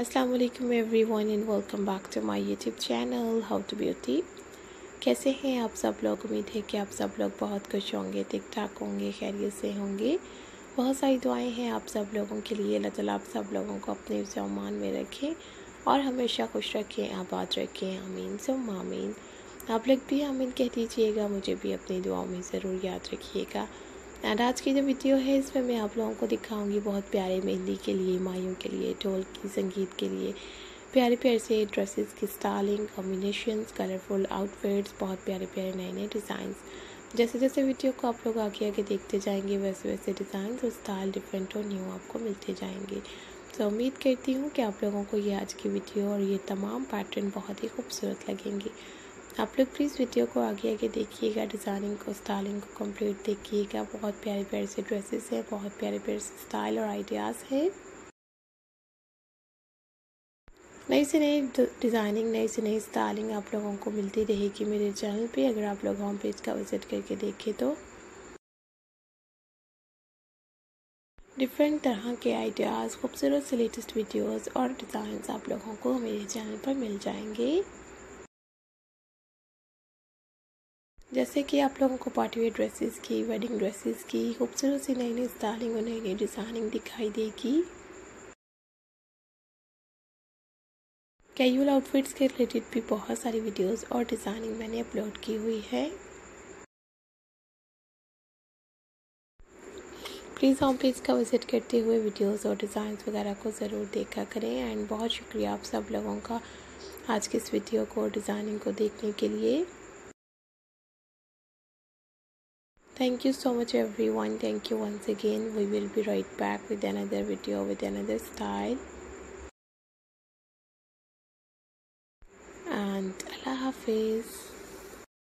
अस्सलाम वालेकुम everyone and welcome back to my YouTube channel how to beauty कैसे हैं आप सब लोग? उम्मीद है कि आप सब लोग बहुत खुश होंगे ठीक ठाक होंगे, खैरियत से होंगे। बहुत सारी दुआएँ हैं आप सब लोगों के लिए। अल्लाह ताला आप सब लोगों को अपने सामान में रखें और हमेशा खुश रखें, आबाद रखें। आमीन सुम आमीन। आप लोग भी आमीन कह दीजिएगा। मुझे भी अपनी दुआओं में ज़रूर याद रखिएगा। एंड आज की जो वीडियो है, इसमें मैं आप लोगों को दिखाऊँगी बहुत प्यारे मेहंदी के लिए मायों के लिए, ढोल की, संगीत के लिए। प्यारे प्यारे से ड्रेसेस की स्टाइलिंग कॉम्बिनेशंस कलरफुल आउटफिट्स बहुत प्यारे प्यारे नए नए डिज़ाइंस जैसे जैसे वीडियो को आप लोग आगे आगे देखते जाएँगे, वैसे वैसे डिज़ाइन और स्टाइल डिफरेंट और न्यू आपको मिलते जाएँगे। तो उम्मीद करती हूँ कि आप लोगों को ये आज की वीडियो और ये तमाम पैटर्न बहुत ही खूबसूरत लगेंगे। आप लोग प्लीज़ वीडियो को आगे आगे देखिएगा डिज़ाइनिंग को स्टाइलिंग को कंप्लीट देखिएगा। बहुत प्यारे प्यारे से ड्रेसेस हैं, बहुत प्यारे प्यारे से स्टाइल और आइडियाज़ हैं। नई से नई डिज़ाइनिंग नई से नई स्टाइलिंग आप लोगों को मिलती रहेगी मेरे चैनल पे। अगर आप लोग होम पेज का विज़िट करके देखें तो। डिफरेंट तरह के आइडियाज़ खूबसूरत से लेटेस्ट वीडियोस और डिज़ाइंस आप लोगों को मेरे चैनल पर मिल जाएँगे। जैसे कि आप लोगों को पार्टी वेयर ड्रेसेस की, वेडिंग ड्रेसेस की, खूबसूरत सी नई नई स्टाइलिंग और नई नई डिज़ाइनिंग दिखाई देगी। कैजुअल आउटफिट्स के रिलेटेड भी बहुत सारी वीडियोस और डिज़ाइनिंग मैंने अपलोड की हुई है। प्लीज़ होम पेज का विज़िट करते हुए वीडियोस और डिज़ाइंस वगैरह को ज़रूर देखा करें एंड बहुत शुक्रिया आप सब लोगों का आज के इस वीडियो को डिज़ाइनिंग को देखने के लिए। Thank you so much everyone. Thank you once again. We will be right back with another video with another style. And Allah Hafiz